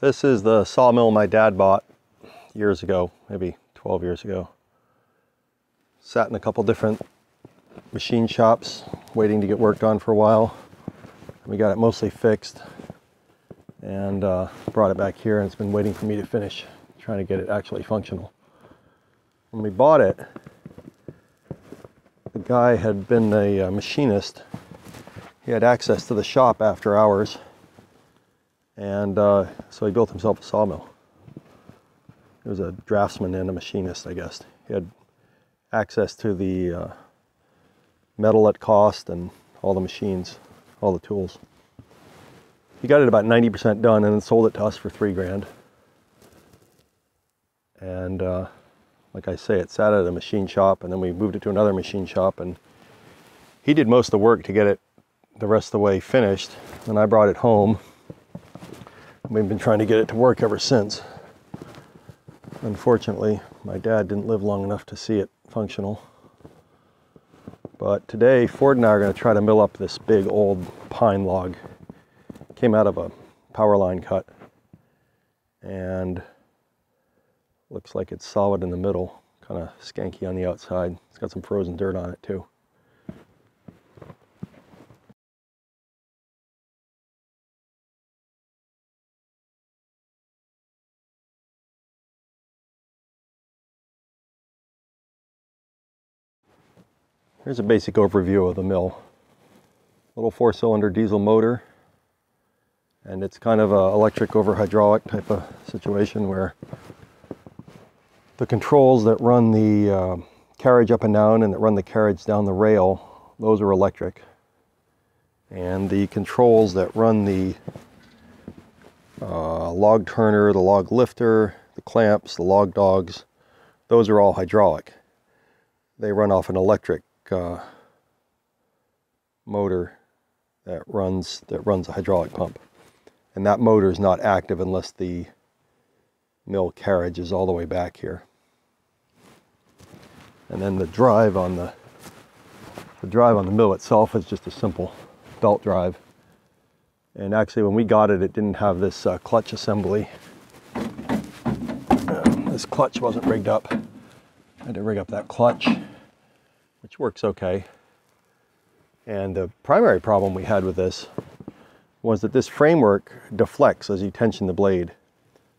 This is the sawmill my dad bought years ago, maybe 12 years ago. Sat in a couple different machine shops waiting to get worked on for a while. We got it mostly fixed and uh, brought it back here and it's been waiting for me to finish trying to get it actually functional. When we bought it, the guy had been a uh, machinist. He had access to the shop after hours and uh, so he built himself a sawmill. He was a draftsman and a machinist, I guess. He had access to the uh, metal at cost and all the machines, all the tools. He got it about 90% done and then sold it to us for three grand. And uh, like I say, it sat at a machine shop and then we moved it to another machine shop and he did most of the work to get it the rest of the way finished. And I brought it home. We've been trying to get it to work ever since. Unfortunately, my dad didn't live long enough to see it functional. But today, Ford and I are going to try to mill up this big old pine log. Came out of a power line cut. And looks like it's solid in the middle, kind of skanky on the outside. It's got some frozen dirt on it too. Here's a basic overview of the mill. Little four-cylinder diesel motor, and it's kind of a electric over hydraulic type of situation where the controls that run the uh, carriage up and down and that run the carriage down the rail, those are electric. And the controls that run the uh, log turner, the log lifter, the clamps, the log dogs, those are all hydraulic. They run off an electric uh, motor that runs that runs a hydraulic pump, and that motor is not active unless the mill carriage is all the way back here. And then the drive on the the drive on the mill itself is just a simple belt drive. And actually, when we got it, it didn't have this uh, clutch assembly. this clutch wasn't rigged up. I had to rig up that clutch which works okay. And the primary problem we had with this was that this framework deflects as you tension the blade.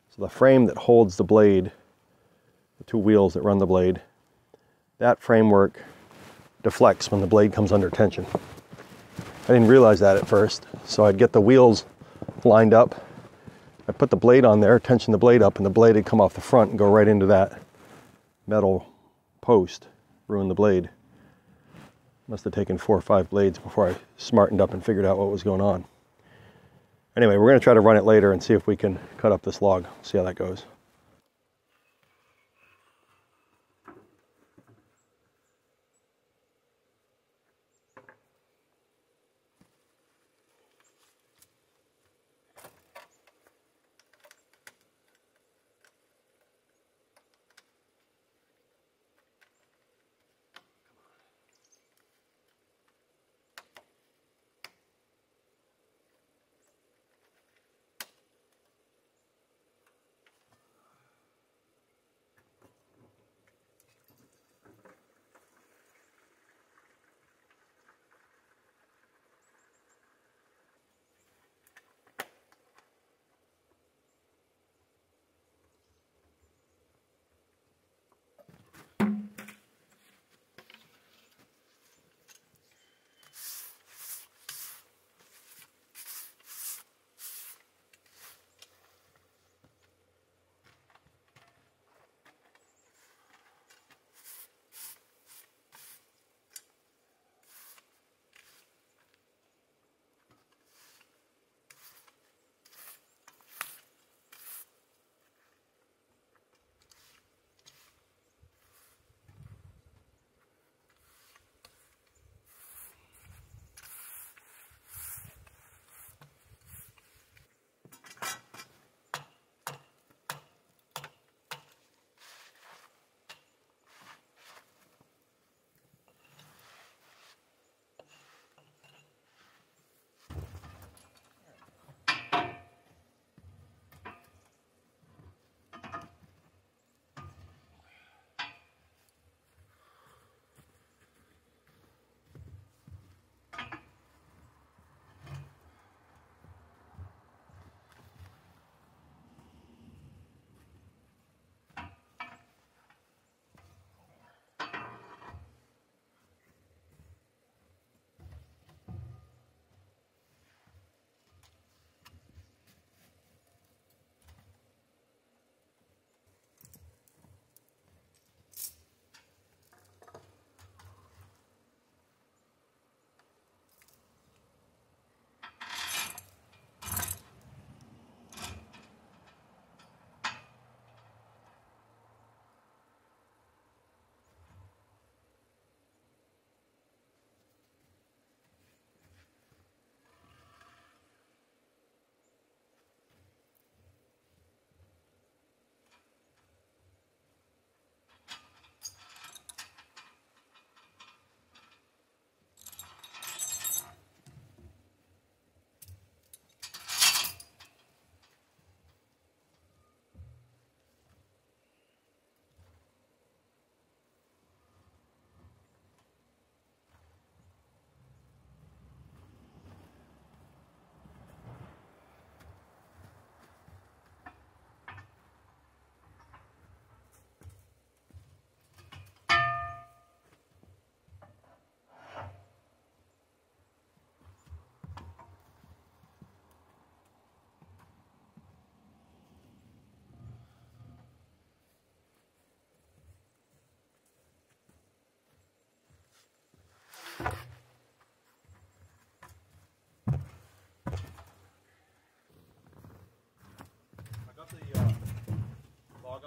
So the frame that holds the blade, the two wheels that run the blade, that framework deflects when the blade comes under tension. I didn't realize that at first, so I'd get the wheels lined up. I'd put the blade on there, tension the blade up, and the blade would come off the front and go right into that metal post, ruin the blade. Must have taken four or five blades before I smartened up and figured out what was going on. Anyway, we're going to try to run it later and see if we can cut up this log, see how that goes.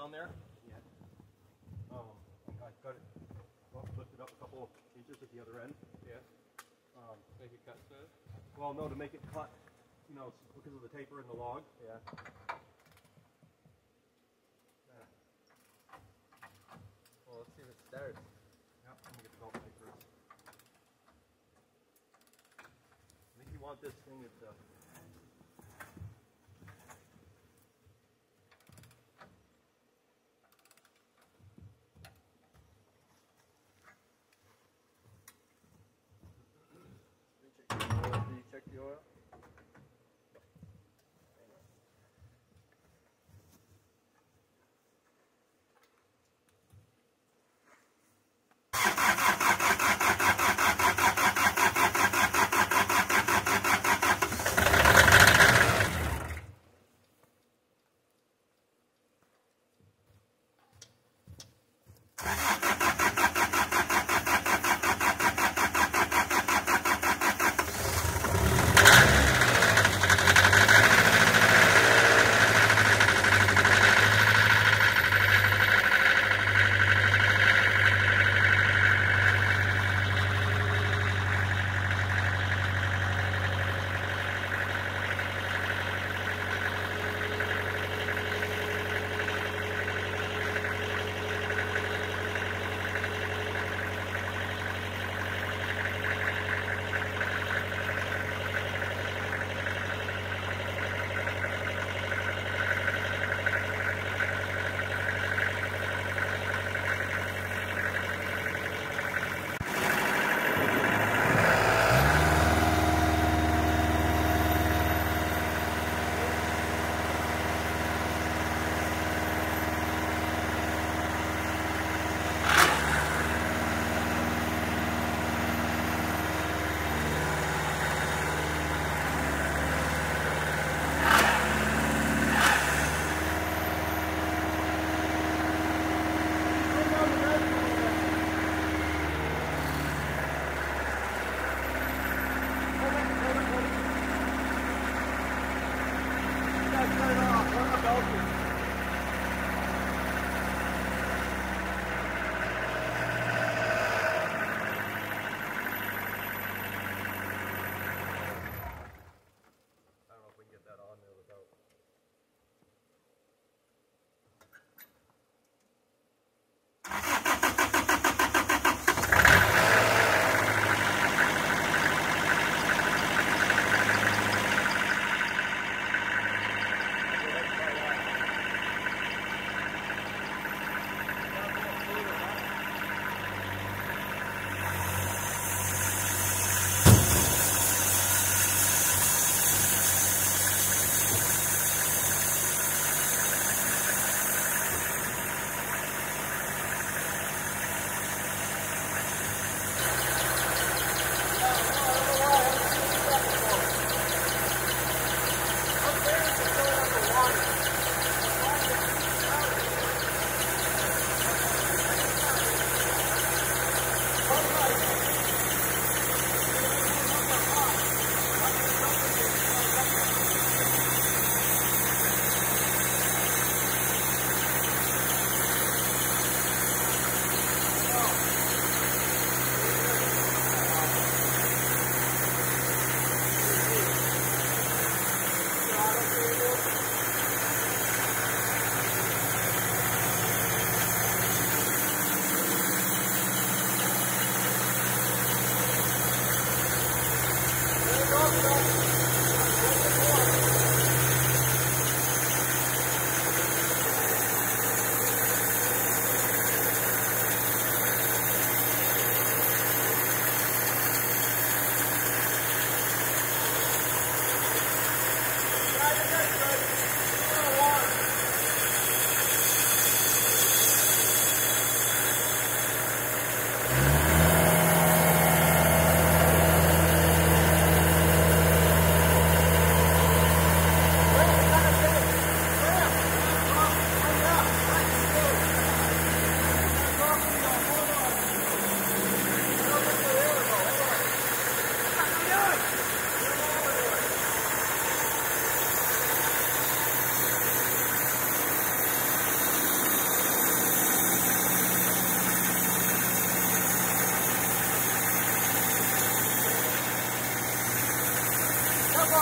Down there. Yeah. Um, I got it. Well, lifted up a couple inches at the other end. Yeah. Um, Make it cut smooth. well, no, to make it cut, you know, because of the taper in the log. Yeah. Well, let's see if it starts. Yep, let me get the belt tight first. I think you want this thing at uh,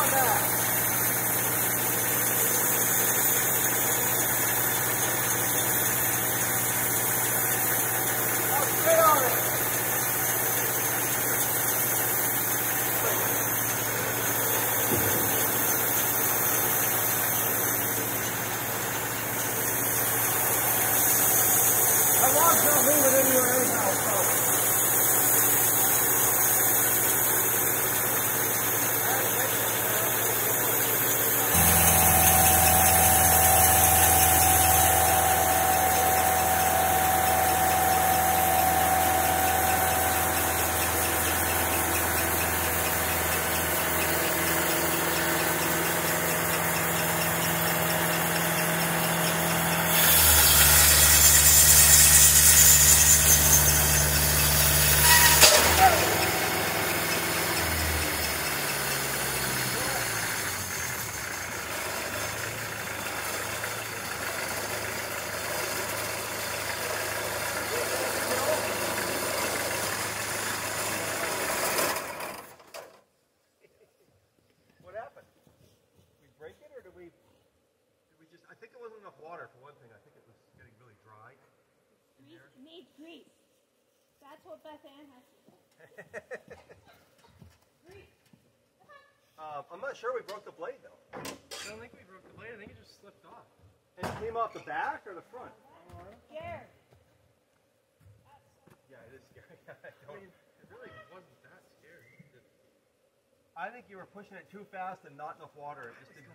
on that. Now spit on it. That log's not moving anywhere anyhow, so. What happened? We break it, or did we? Did we just? I think there wasn't enough water for one thing. I think it was getting really dry. Grease needs grease. That's what Beth Ann has to say. grease. Um, I'm not sure we broke the blade though. I don't think we broke the blade. I think it just slipped off. And it came off the back or the front? Scared. Yeah, it is scary. I I don't- mean, it really wasn't that scary. I think you were pushing it too fast and not enough water. It just didn't.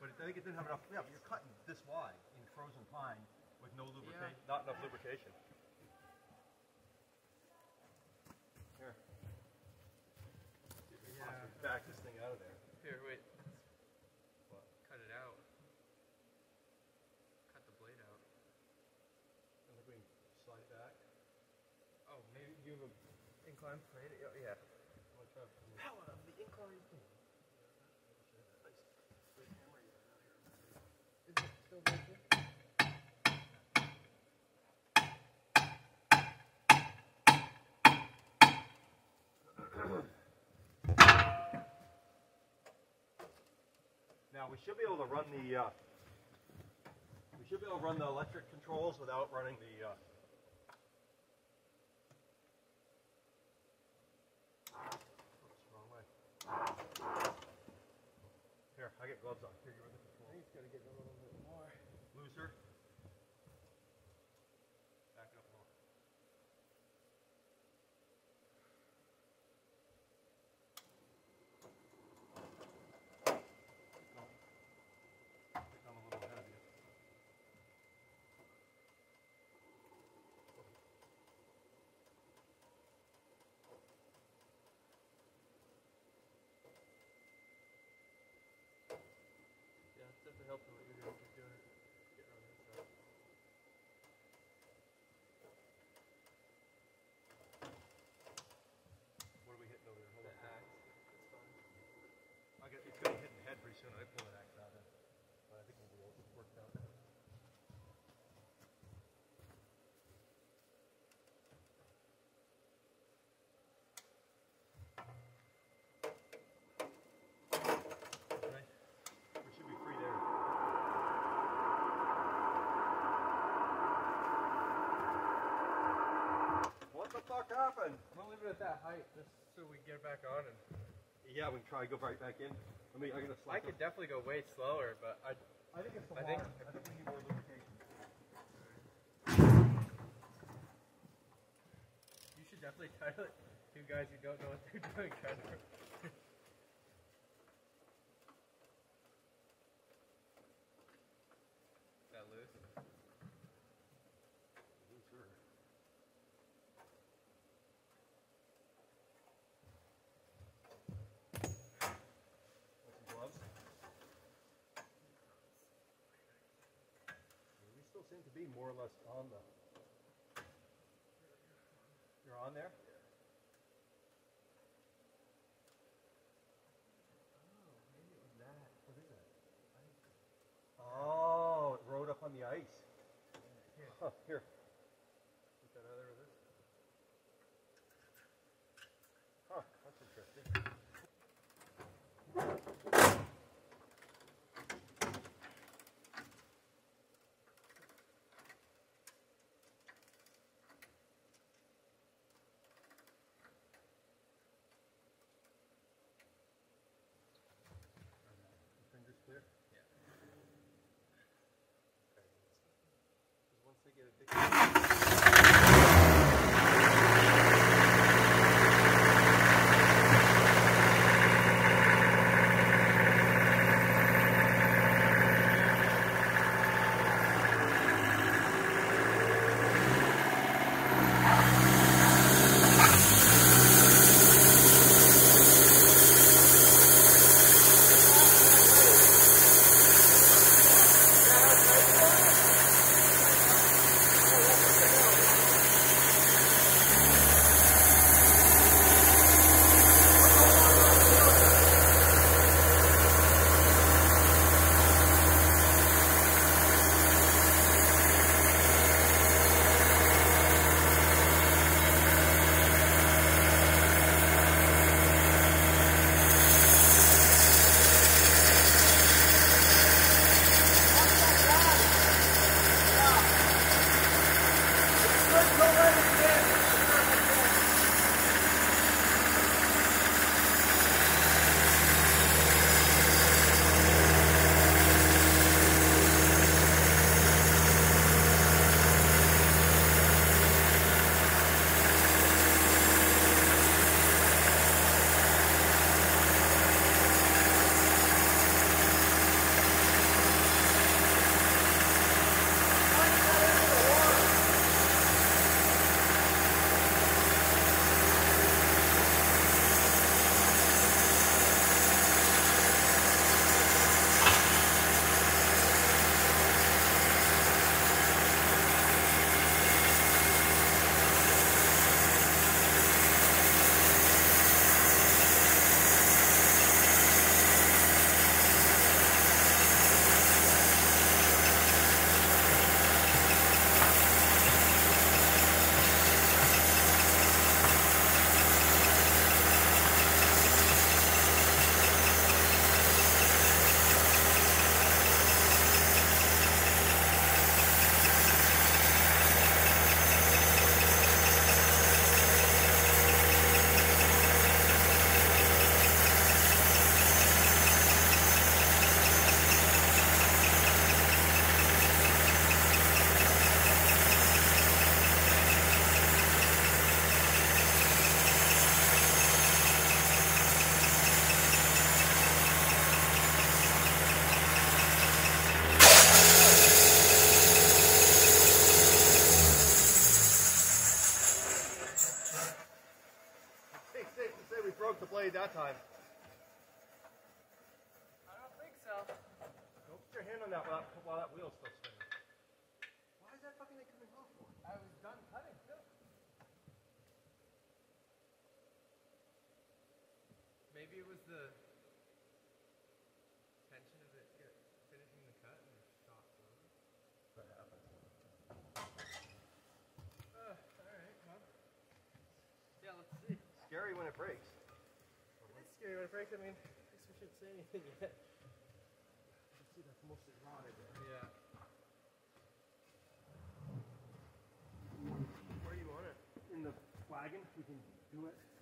But I think it didn't have enough. Yeah, but you're cutting this wide in frozen pine with no lubrication, yeah. not enough lubrication. Here. yeah. Back this thing out of there. Here, wait. What? Cut it out. Cut the blade out. I think we can slide it back. Oh, maybe you have a inclined plate. Yeah. I'm gonna try to- Power of the inclined plate. Is it still right there? Now we should be able to run the. Uh, we should be able to run the electric controls without running the. Uh, oops, wrong way. Here, I get gloves on. Here, you run the controls. Got to get a little bit more. Looser. Back it up more. I think I'm a little ahead of you. Yeah, it's definitely helping what you're doing. Keep doing it. Getting on this side. What are we hitting over there? Hold The on. axe. It's fine. I get, it's gonna hit the head pretty soon. I pull that axe out of it. But I think we'll be able to work out. Right. We should be free there. What the fuck happened? I'm gonna leave it at that height just so we get back on and Yeah, we can try to go right back in. Let me. I'm gonna I could definitely go way slower, but I I think it's the I water. think- I think we need more lubrication. you should definitely title it two guys who don't know what they're doing kind of. that loose? Looser. Want some gloves? We still seem to be more or less on the. You're on there? Oh, that? Oh, it rode up on the ice. Huh, here. Get that other with this. Huh, that's interesting. to get a blade that time. I don't think so. Don't put your hand on that while, while that wheel's still spinning. Why is that fucking thing coming off for? I was done cutting too. Maybe it was the tension of it get, finishing the cut and it shot through. That happens. Uh, alright, well. Yeah, let's see. Scary when it breaks. When. I mean, I guess we shouldn't say anything yet. See, that's mostly rotted. Yeah. Where do you want it? In the wagon, we can do it.